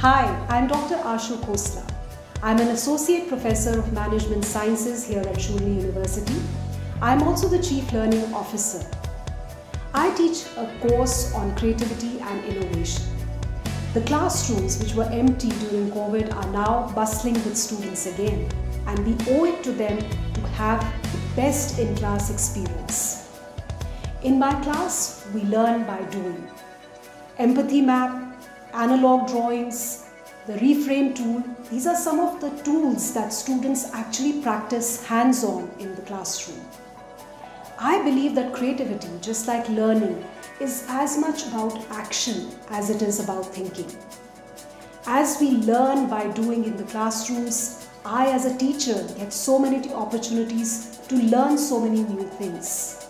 Hi, I'm Dr. Ashoo Khosla. I'm an Associate Professor of Management Sciences here at Shoolini University. I'm also the Chief Learning Officer. I teach a course on creativity and innovation. The classrooms, which were empty during COVID, are now bustling with students again, and we owe it to them to have the best in class experience. In my class, we learn by doing. Empathy map, analog drawings, the reframe tool, these are some of the tools that students actually practice hands on in the classroom. I believe that creativity, just like learning, is as much about action as it is about thinking. As we learn by doing in the classrooms, I, as a teacher, get so many opportunities to learn so many new things.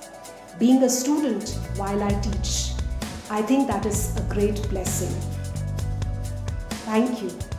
Being a student while I teach, I think that is a great blessing. Thank you.